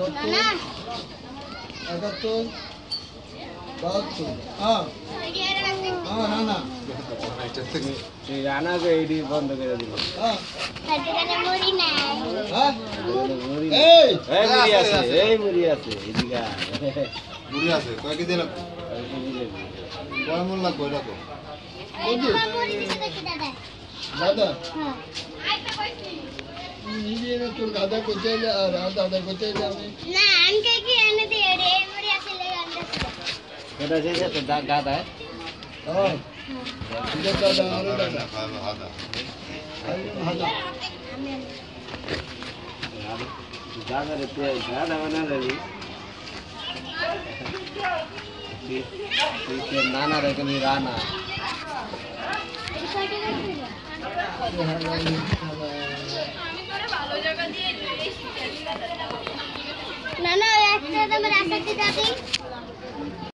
পঁচাত্তর একাত্তর বাহাত্তর হ্যাঁ হ্যাঁ রানা রানাকে এটি বন্ধ করে দিল মুড়ি আছে দাদা ನೀವೇನು ಚೂರು ಗಾದ ಗೊತ್ತಿಲ್ಲ ದಾದ ಗೊತ್ತಿಲ್ಲ ನಾನಾ ರೇಖೆ ನೀ ರಾನಾ